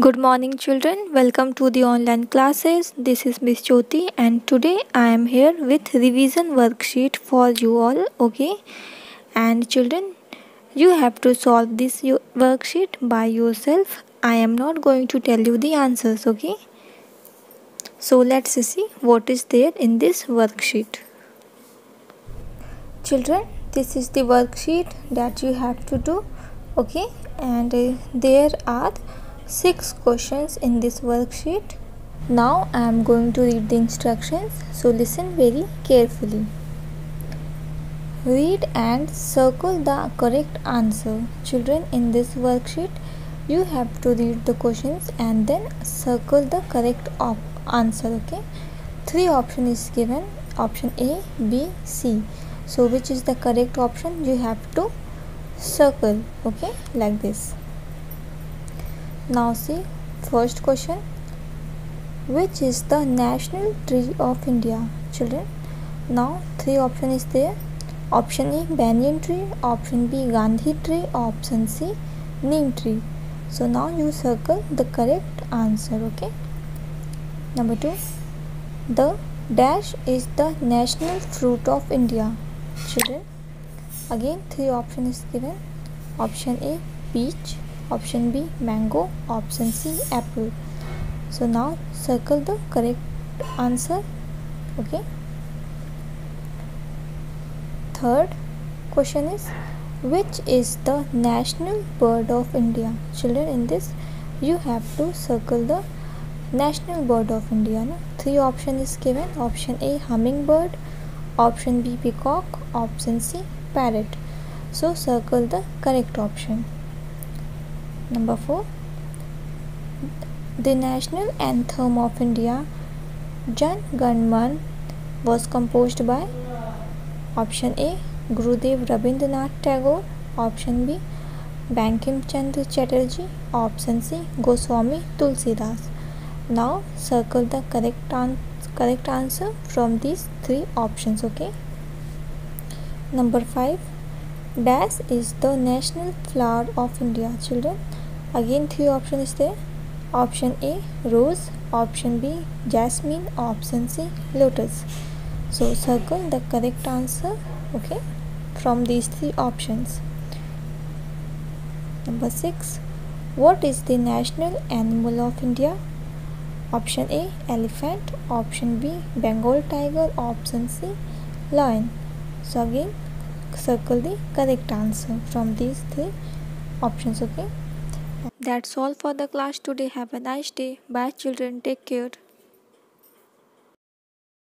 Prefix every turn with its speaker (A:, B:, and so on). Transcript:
A: Good morning children. Welcome to the online classes. This is Miss Jyoti and today I am here with revision worksheet for you all. Okay. And children, you have to solve this worksheet by yourself. I am not going to tell you the answers. Okay. So let's see what is there in this worksheet. Children, this is the worksheet that you have to do. Okay. And uh, there are six questions in this worksheet. Now I am going to read the instructions so listen very carefully. Read and circle the correct answer. Children in this worksheet you have to read the questions and then circle the correct answer okay. Three option is given option A, B, C. So which is the correct option you have to circle okay like this now see first question. Which is the national tree of India? Children now three option is there. Option A banyan tree. Option B Gandhi tree. Option C neem tree. So now you circle the correct answer okay? Number 2 the dash is the national fruit of India. Children again three option is given. Option A peach option B mango option C apple. So now circle the correct answer okay? Third question is which is the national bird of India? Children in this you have to circle the national bird of India no? three option is given option A hummingbird option B peacock option C parrot. So circle the correct option Number 4. The national anthem of India, Jan Gan Man, was composed by option A. Gurudev Rabindranath Tagore, option B. Bankim Chandra Chatterjee, option C. Goswami Tulsidas. Now circle the correct, an- correct answer from these three options. Okay. Number 5 Dash is the national flower of India. Children, again three options there. Option A rose, option B jasmine, option C lotus. So circle the correct answer okay from these three options. Number 6 What is the national animal of India? Option A elephant, option B Bengal tiger, option C lion. So again circle the correct answer from these three options okay? That's all for the class today. Have a nice day. Bye children. Take care